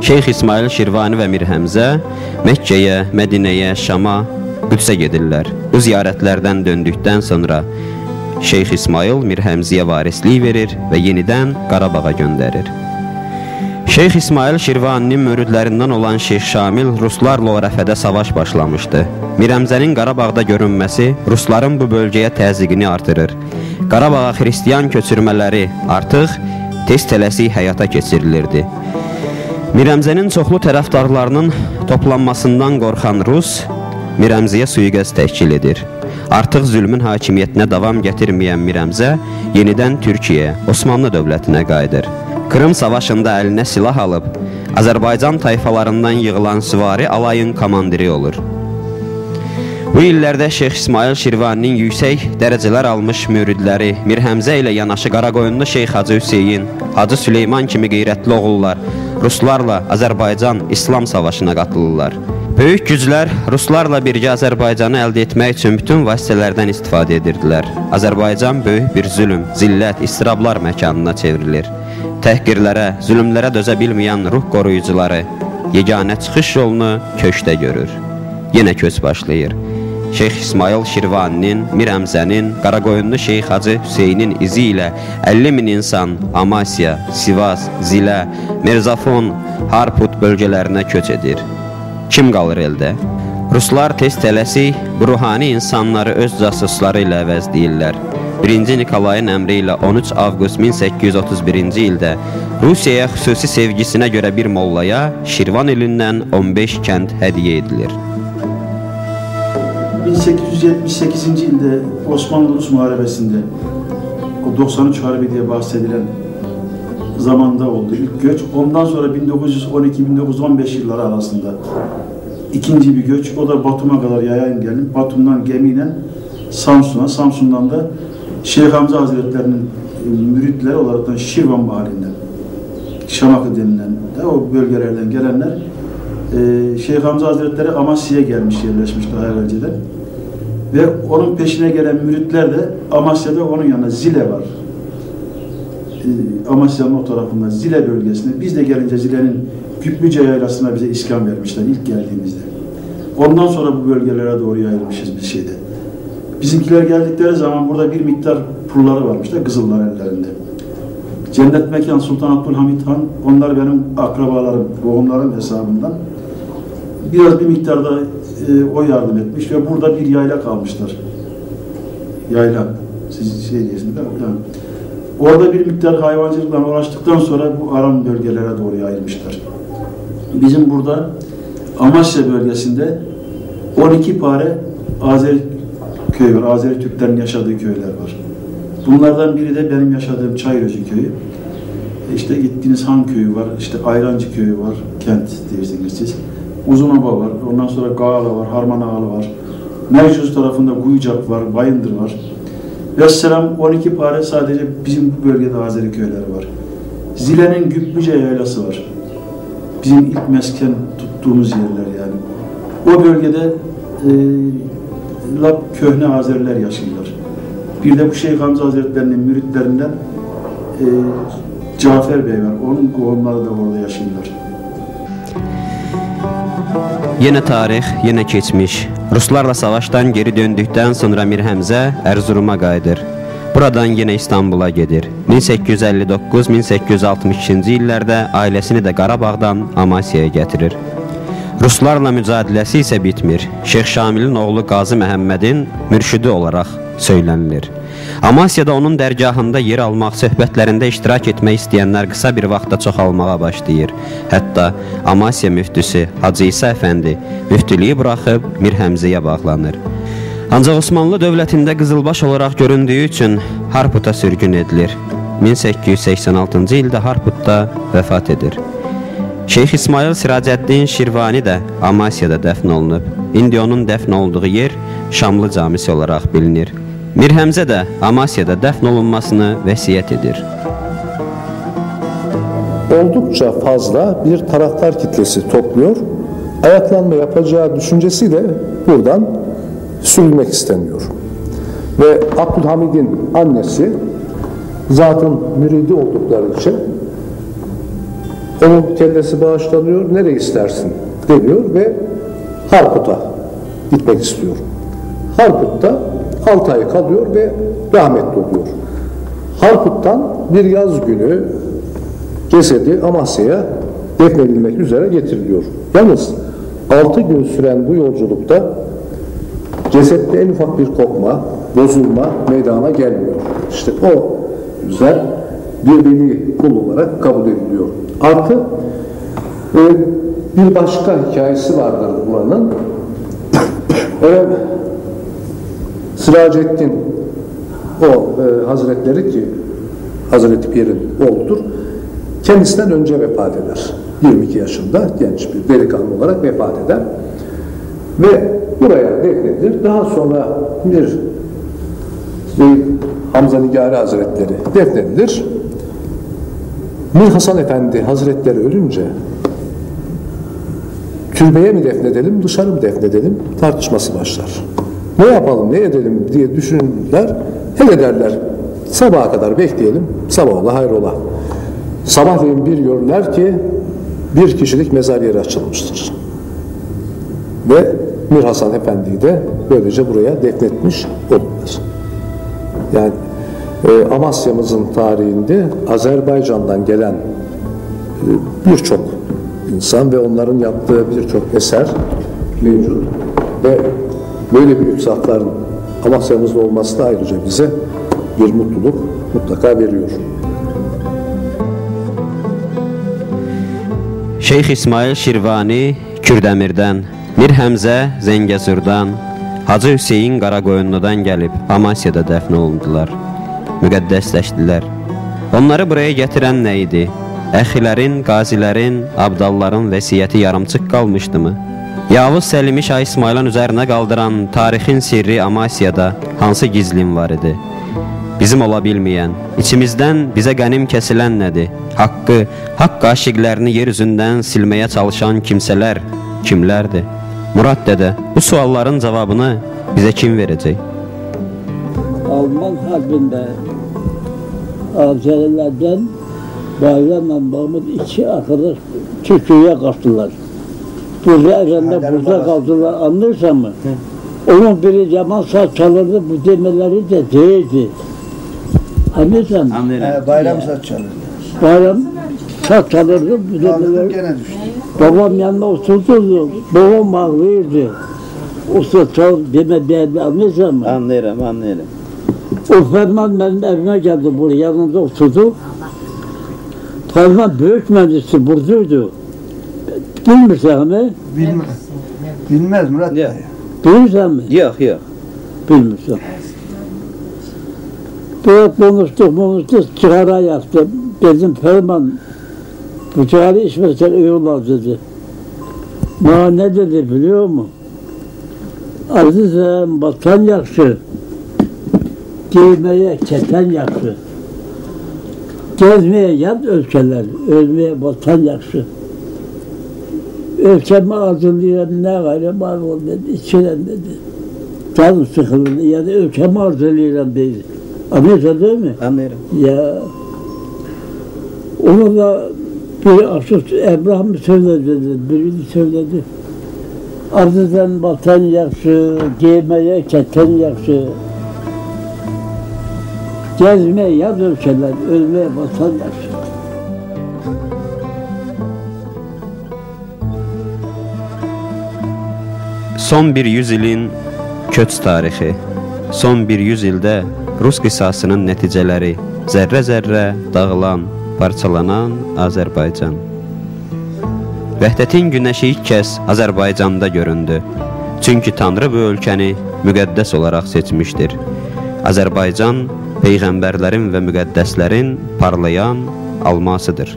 Şeyx İsmail Şirvani və Mir Həmzə Məkkəyə, Mədinəyə, Şama, Qüdsə gedirlər. Bu ziyarətlərdən döndükdən sonra Şeyx İsmail Mir Həmziyə varislik verir və yenidən Qarabağa göndərir. Şeyx İsmail Şirvaninin müridlərindən olan Şeyx Şamil ruslarla o rəfədə savaş başlamışdı. Mirəmzənin Qarabağda görünməsi rusların bu bölgəyə təzyiqini artırır. Qarabağa xristiyan köçürmələri artıq tez tələsik həyata keçirilirdi. Mirəmzənin çoxlu tərəfdarlarının toplanmasından qorxan Rus Mirəmziyə suiqəst təşkil edir. Artıq zülmün hakimiyyətinə davam gətirməyən Mirəmzə yenidən Türkiyə, Osmanlı dövlətinə qayıdır. Krım savaşında əlinə silah alıb, Azərbaycan tayfalarından yığılan süvari alayın komandiri olur. Bu illərdə Şeyx İsmail Şirvaninin yüksək dərəcələr almış müridləri Mir Həmzə ilə yanaşı Qaraqoyunlu Şeyx Hacı Hüseyin, Hacı Süleyman kimi qeyrətli oğullar ruslarla Azərbaycan İslam savaşına qatılırlar. Böyük güclər ruslarla birgə Azərbaycanı əldə etmək üçün bütün vasitələrdən istifadə edirdilər. Azərbaycan böyük bir zülm, zillət, istirablar məkanına çevrilir. Təhqirlərə, zülmlərə dözə bilməyən ruh qoruyucuları yeganə çıxış yolunu köşdə görür. Yenə köç başlayır. Şeyx İsmail Şirvaninin, Mir Əmzənin, Qaraqoyunlu Şeyx Hacı Hüseynin izi ilə 50 min insan Amasya, Sivas, Zilə, Mirzafon, Harput bölgələrinə köç edir. Kim qalır eldə? Ruslar tez tələsik bu ruhani insanları öz casusları ilə əvəzləyirlər. 1-ci Nikolayın əmri ilə 13 avqust 1831-ci ildə Rusiyaya xüsusi sevgisinə görə bir mollaya Şirvan elindən 15 kənd hədiyyə edilir. 1878 ildə Osmanlı-Rus muharebesinde o 93 Harbi diye bahsedilen zamanda oldu ilk göç. Ondan sonra 1912-1915 yılları arasında ikinci bir göç. O da Batum'a kadar yayan gelip Batum'dan gemiyle Samsun'a, Samsun'dan da Şeyh Hamza Hazretlerinin müritleri olarak da Şirvan mahallinden, Şamakı denilen de o bölgelerden gelenler e, Şeyh Hamza Hazretleri Amasya'ya gelmiş, yerleşmiş daha evvelceden. Ve onun peşine gelen müritler de Amasya'da onun yanında Zile var. E, Amasya'nın o tarafında Zile bölgesinde. Biz de gelince Zile'nin Küplüce yaylasına bize iskan vermişler ilk geldiğimizde. Ondan sonra bu bölgelere doğru yayılmışız bir şeyde. Bizimkiler geldikleri zaman burada bir miktar pulları varmış da Kızıllar ellerinde. Cennet Mekan Sultan Abdülhamit Han, onlar benim akrabalarım, boğumlarım hesabından. Biraz bir miktarda e, o yardım etmiş ve burada bir yayla kalmışlar. Yayla, siz şey diyorsunuz değil mi? Yani. Orada bir miktar hayvancılıkla uğraştıktan sonra bu Aram bölgelere doğru yayılmışlar. Bizim burada Amasya bölgesinde 12 pare Azeri köy var. Azeri Türklerin yaşadığı köyler var. Bunlardan biri de benim yaşadığım Çayözü köyü. İşte gittiğiniz Han köyü var, işte Ayrancı köyü var, kent diyorsunuz siz. Uzunova var, ondan sonra Gağala var, Harman Ağalı var. Mercuz tarafında Guyucak var, Bayındır var. Vesselam 12 pare sadece bizim bu bölgede Azeri köyleri var. Zile'nin Güplüce yaylası var. Bizim ilk mesken tuttuğumuz yerler yani. O bölgede e, Lap köhne Azeriler yaşıyorlar. Bir de bu Şeyh Hamza Hazretlerinin müritlerinden e, Cafer Bey var. Onun oğulları da orada yaşıyorlar. Yenə tarix, yenə keçmiş. Ruslarla savaşdan geri döndükdən sonra Mir Həmzə Ərzuruma qayıdır. Buradan yenə İstanbula gedir. 1859-1862-ci illərdə ailəsini də Qarabağdan Amasyaya gətirir. Ruslarla mücadiləsi isə bitmir. Şeyx Şamilin oğlu Qazi Məhəmmədin mürşidi olaraq söylənilir. Amasyada onun dərgahında yer almaq, söhbətlərində iştirak etmək istəyənlər qısa bir vaxtda çoxalmağa başlayır. Hətta Amasya müftüsü Hacı İsa Əfəndi müftülüyü buraxıb Mir Həmziyə bağlanır. Ancaq Osmanlı dövlətində qızılbaş olaraq göründüyü üçün Harputa sürgün edilir. 1886-cı ildə Harputda vəfat edir. Şeyx İsmail Siracəddin Şirvani də Amasyada dəfn olunub. İndi onun dəfn olduğu yer Şamlı camisi olaraq bilinir. Mir Həmzə də Amasyada dəfn olunmasını vəsiyyət edir. Oldukça fazla bir taraftar kitlesi topluyor. Ayaklanma yapacağı düşüncesi de buradan sürülmek istemiyor. Ve Abdülhamid'in annesi zatın müridi oldukları için Onun kellesi bağışlanıyor, nereye istersin deniyor ve Harput'a gitmek istiyor. Harput'ta 6 ay kalıyor ve rahmetli oluyor. Harput'tan bir yaz günü cesedi Amasya'ya defnedilmek üzere getiriliyor. Yalnız 6 gün süren bu yolculukta cesette en ufak bir kopma, bozulma meydana gelmiyor. İşte o yüzden bir veli kul olarak kabul ediliyor. Artı e, bir başka hikayesi vardır buranın. E, Sıracettin o e, hazretleri ki Hazreti Pir'in oğludur. Kendisinden önce vefat eder. 22 yaşında genç bir delikanlı olarak vefat eder. Ve buraya defnedilir. Daha sonra bir bir Hamza Nigari Hazretleri defnedilir. Mir Hasan Efendi Hazretleri ölünce türbeye mi defnedelim, dışarı mı defnedelim tartışması başlar. Ne yapalım, ne edelim diye düşünürler. Hele derler, sabaha kadar bekleyelim, sabah ola hayrola. Sabahleyin bir görürler ki bir kişilik mezar yeri açılmıştır. Ve Mir Hasan Efendi'yi de böylece buraya defnetmiş olurlar. Yani e, Amasya'mızın tarihinde Azerbaycan'dan gelen e, birçok insan ve onların yaptığı birçok eser mevcut ve böyle büyük zatların Amasya'mızda olması da ayrıca bize bir mutluluk mutlaka veriyor. Şeyx İsmail Şirvani Kürdəmirdən, Mir Həmzə Zəngəzurdan, Hacı Hüseyin Qaraqoyunludan gəlib Amasyada dəfn olundular. Müqəddəsləşdilər. Onları buraya gətirən nə idi? Əxilərin, qazilərin, abdalların vəsiyyəti yarımçıq qalmışdımı? Yavuz Səlimi Şah İsmailin üzərinə qaldıran tarixin sirri Amasyada hansı gizlin var idi? Bizim ola bilməyən, içimizdən bizə qənim kəsilən nədir? Haqqı, haqq aşiqlərini yer üzündən silməyə çalışan kimsələr kimlərdir? Murad dədə, bu sualların cavabını bizə kim verəcək? Alman harbinde Azerilerden Bayramla Mahmut iki arkadaş Türkiye'ye kaçtılar. Burada evinde burada kaldılar anlıyorsan mı? Onun biri Cemal Sağ çalırdı bu demeleri de değildi. Anlıyorsan mı? He, bayram saç çalır. Bayram Sağ çalırdı bu demeleri. gene düştü. Babam yanına oturdu. Babam ağlıyordu. Usta çal deme beğendi anlıyorsan mı? Anlayırım, anlayırım. O Ferman benim evime geldi buraya yanında oturdu. Ferman büyük mühendisi buradaydı. Bilmirsen mi? Bilmez. Bilmez Murat Ya. Bey. Bilirsen mi? Yok, yok. Bilmirsen. Böyle konuştuk konuştuk çıkara yaptı. Bizim Ferman bu çıkarı içmesen iyi olur dedi. Bana ne dedi biliyor musun? Azizem batan yakşı. Giymeye keten yakşı. Gezmeye yat ülkeler, ölmeye batan yakşı. Ülkemi arzulayın ne gayrı var ol dedi, içilen dedi. Canım sıkıldı ya da ülkemi arzulayın dedi. Anlıyorsun değil mi? Anlayırım. Ya onu da bir aşık Ebrahim söyledi, dedi, birini söyledi. Ardından batan yakşı, giymeye keten yakşı. Gezmeye yaz ülkeler, ölmeye batan yakşı. Son bir yüz ilin köç tarixi. Son bir yüz ildə Rus qisasının nəticələri, zərrə-zərrə dağılan, parçalanan Azərbaycan. Vəhdətin günəşi ilk kəs Azərbaycanda göründü. Çünki Tanrı bu ölkəni müqəddəs olaraq seçmişdir. Azərbaycan peyğəmbərlərin və müqəddəslərin parlayan almasıdır.